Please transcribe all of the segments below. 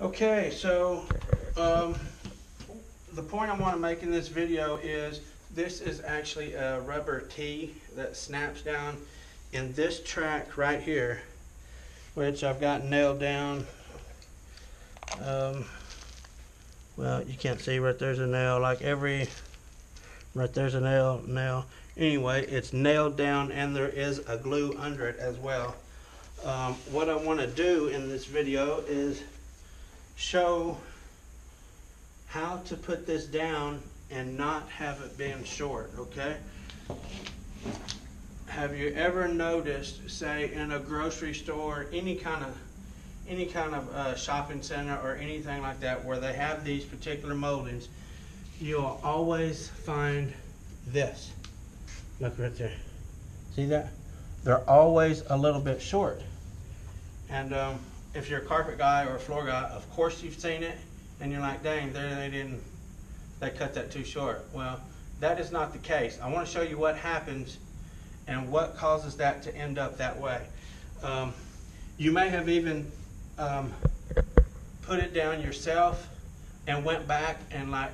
Okay, so, um, the point I want to make in this video is this is actually a rubber tee that snaps down in this track right here, which I've got nailed down. Um, well, you can't see right there's a nail, like every, right there's a nail, nail. Anyway, it's nailed down and there is a glue under it as well. Um, what I want to do in this video is show how to put this down and not have it being short, okay? Have you ever noticed, say in a grocery store, any kind of any kind of uh, shopping center or anything like that where they have these particular moldings, you'll always find this. Look right there. See that? They're always a little bit short. And um, if you're a carpet guy or a floor guy, of course you've seen it, and you're like, dang, they, didn't, they cut that too short. Well, that is not the case. I want to show you what happens and what causes that to end up that way. Um, you may have even um, put it down yourself and went back and like,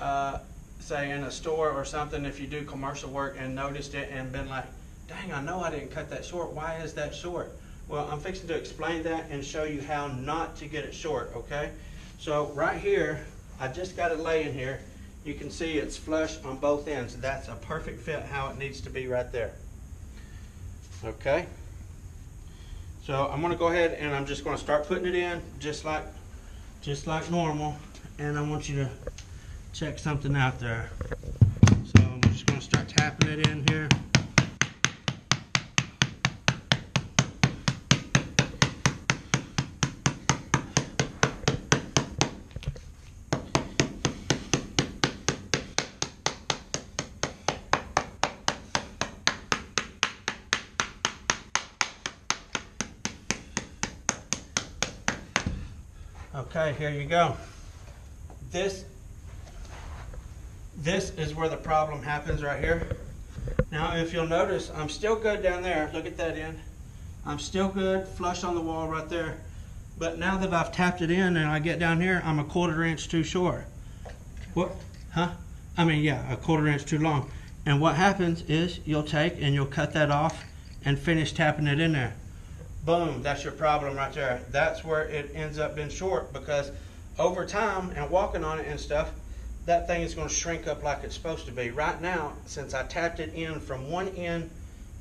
uh, say in a store or something, if you do commercial work and noticed it and been like, dang, I know I didn't cut that short. Why is that short? Well, I'm fixing to explain that and show you how not to get it short, okay? So right here, I just got it laying here. You can see it's flush on both ends. That's a perfect fit how it needs to be right there. Okay? So I'm gonna go ahead and I'm just gonna start putting it in just like just like normal. And I want you to check something out there. So I'm just gonna start tapping it in here. Okay, here you go. This, this is where the problem happens right here. Now, if you'll notice, I'm still good down there. Look at that end. I'm still good, flush on the wall right there. But now that I've tapped it in and I get down here, I'm a quarter inch too short. What? Huh? I mean, yeah, a quarter inch too long. And what happens is you'll take and you'll cut that off and finish tapping it in there boom, that's your problem right there. That's where it ends up being short because over time and walking on it and stuff, that thing is going to shrink up like it's supposed to be. Right now, since I tapped it in from one end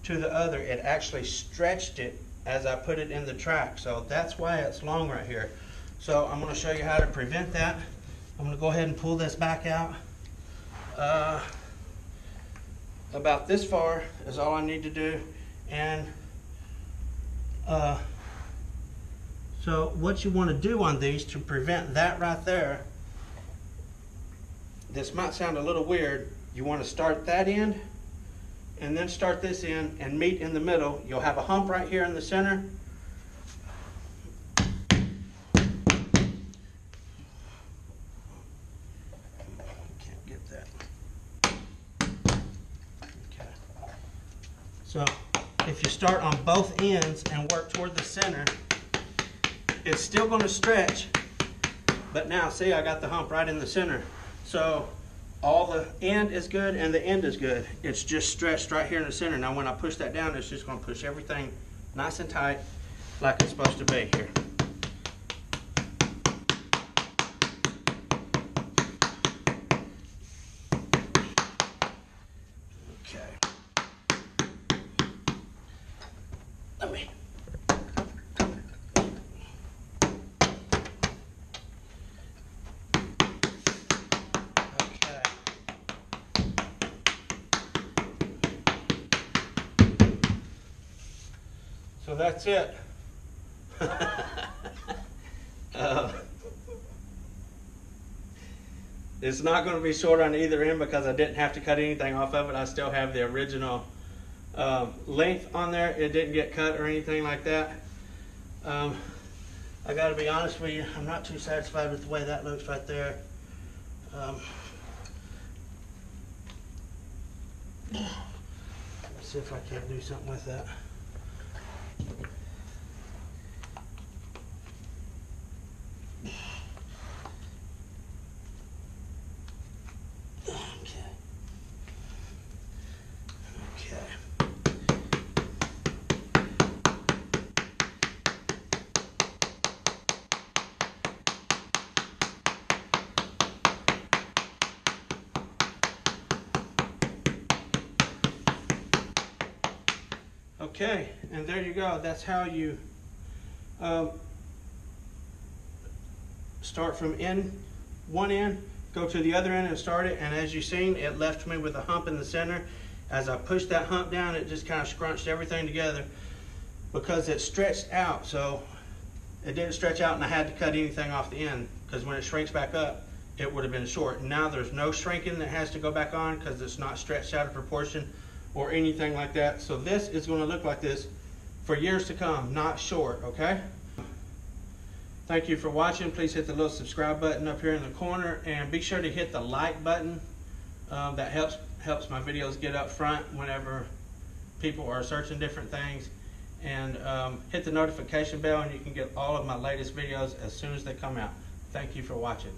to the other, it actually stretched it as I put it in the track. So that's why it's long right here. So I'm going to show you how to prevent that. I'm going to go ahead and pull this back out. Uh, about this far is all I need to do. And uh, so what you want to do on these to prevent that right there, this might sound a little weird, you want to start that end and then start this end and meet in the middle. You'll have a hump right here in the center. Can't get that. Okay. So if you start on both ends and work toward the center, it's still going to stretch. But now, see, I got the hump right in the center. So all the end is good and the end is good. It's just stretched right here in the center. Now when I push that down, it's just going to push everything nice and tight like it's supposed to be here. So that's it. uh, it's not going to be short on either end because I didn't have to cut anything off of it. I still have the original um, length on there. It didn't get cut or anything like that. Um, I got to be honest with you, I'm not too satisfied with the way that looks right there. Um, let's see if I can't do something with that. Okay, and there you go. That's how you um, start from end, one end, go to the other end and start it. And as you've seen, it left me with a hump in the center. As I pushed that hump down, it just kind of scrunched everything together because it stretched out. So it didn't stretch out and I had to cut anything off the end because when it shrinks back up, it would have been short. Now there's no shrinking that has to go back on because it's not stretched out of proportion or anything like that. So this is going to look like this for years to come, not short, okay? Thank you for watching. Please hit the little subscribe button up here in the corner and be sure to hit the like button. Um, that helps helps my videos get up front whenever people are searching different things. And um, hit the notification bell and you can get all of my latest videos as soon as they come out. Thank you for watching.